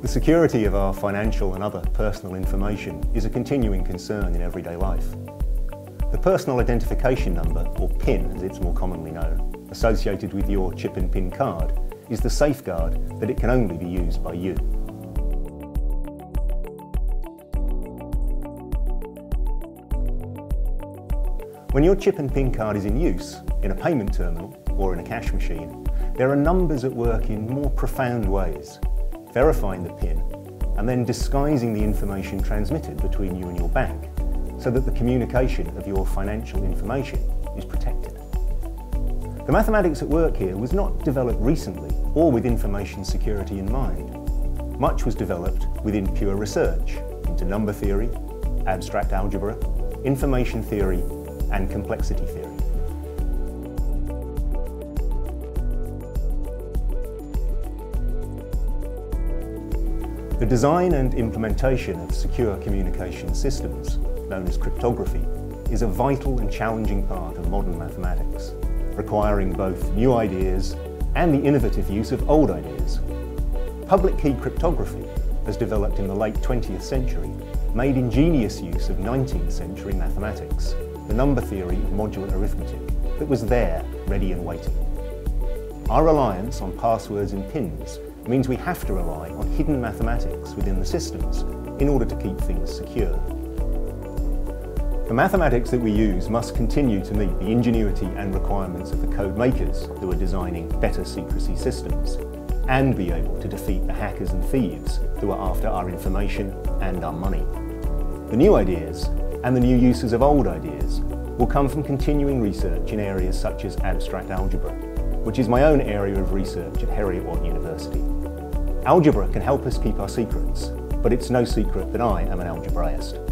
The security of our financial and other personal information is a continuing concern in everyday life. The personal identification number, or PIN as it's more commonly known, associated with your chip and PIN card is the safeguard that it can only be used by you. When your chip and PIN card is in use, in a payment terminal or in a cash machine, there are numbers at work in more profound ways, verifying the PIN and then disguising the information transmitted between you and your bank so that the communication of your financial information is protected. The mathematics at work here was not developed recently or with information security in mind. Much was developed within pure research into number theory, abstract algebra, information theory and complexity theory. The design and implementation of secure communication systems, known as cryptography, is a vital and challenging part of modern mathematics, requiring both new ideas and the innovative use of old ideas. Public key cryptography, as developed in the late 20th century, made ingenious use of 19th century mathematics, the number theory of modular arithmetic, that was there, ready and waiting. Our reliance on passwords and pins means we have to rely on hidden mathematics within the systems in order to keep things secure. The mathematics that we use must continue to meet the ingenuity and requirements of the code makers who are designing better secrecy systems and be able to defeat the hackers and thieves who are after our information and our money. The new ideas and the new uses of old ideas will come from continuing research in areas such as abstract algebra, which is my own area of research at Heriot-Watt University. Algebra can help us keep our secrets, but it's no secret that I am an algebraist.